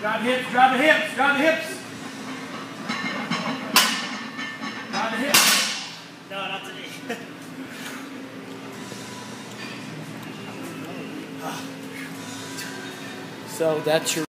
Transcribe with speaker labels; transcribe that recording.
Speaker 1: Drive the hips, drive the hips, drive the hips. Drive the hips.
Speaker 2: No, not today.
Speaker 3: So that's your